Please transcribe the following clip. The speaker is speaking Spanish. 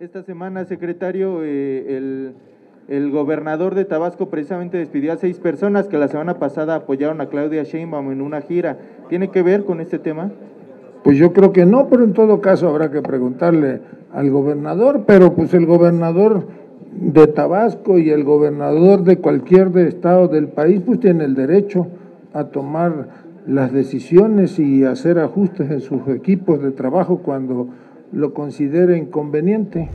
Esta semana, secretario, eh, el, gobernador de Tabasco precisamente despidió a seis personas que la semana pasada apoyaron a Claudia Sheinbaum en una gira. ¿Tiene que ver con este tema? Pues yo creo que no, pero en todo caso habrá que preguntarle al gobernador, pero pues el gobernador de Tabasco y el gobernador de cualquier estado del país pues tiene el derecho a tomar las decisiones y hacer ajustes en sus equipos de trabajo cuando lo consideren conveniente.